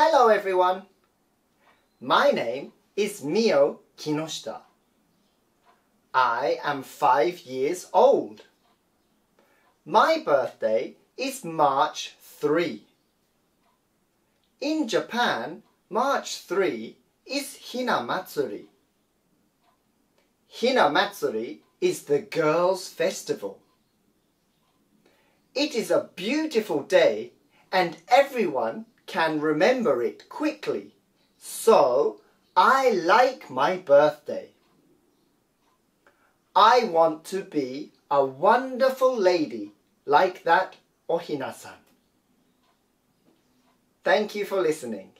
Hello everyone. My name is Mio Kinoshita. I am five years old. My birthday is March 3. In Japan, March 3 is Hina Matsuri. Hina Matsuri is the girls' festival. It is a beautiful day and everyone can remember it quickly. So, I like my birthday. I want to be a wonderful lady like that Ohina-san. Thank you for listening.